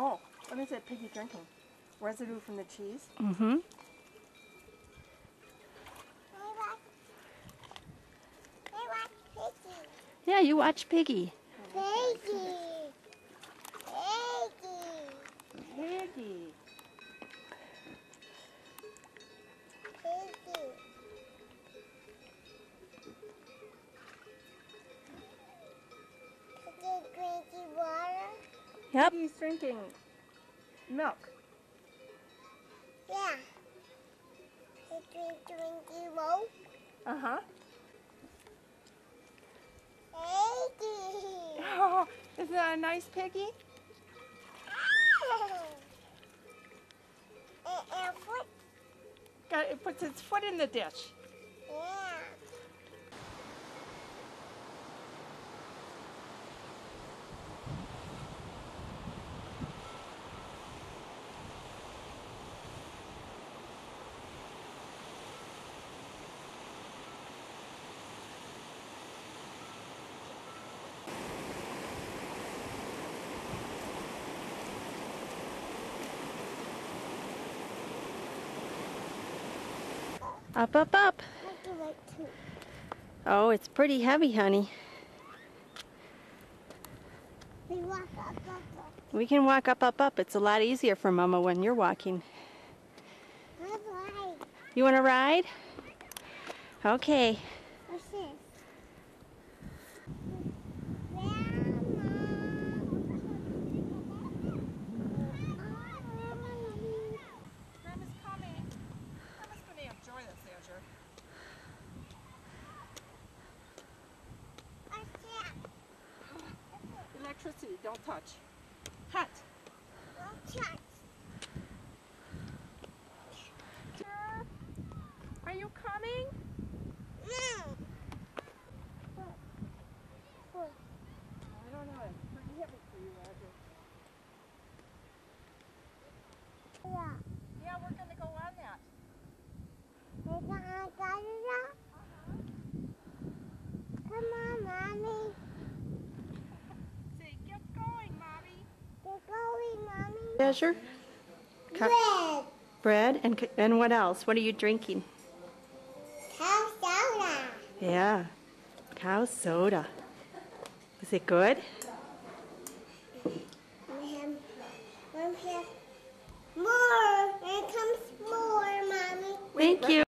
Oh, what is it Piggy drinking? Residue from the cheese? Mm-hmm. I want, Piggy. Yeah, you watch Piggy. Piggy. Piggy. Piggy. Piggy. Yep. Piggy's drinking milk. Yeah. Piggy drinking milk? Uh-huh. Piggy. Oh, isn't that a nice piggy? and, and foot? Got, it puts its foot in the dish. Yeah. Up, up, up. I do it too. Oh, it's pretty heavy, honey. We walk up, up, up. We can walk up, up, up. It's a lot easier for Mama when you're walking. You want to ride? Okay. Don't touch. Hot. Azure? Co- Red. Bread and and what else? What are you drinking? Cow soda. Yeah. Cow soda. Is it good? More. Here comes more, mommy. Thank you.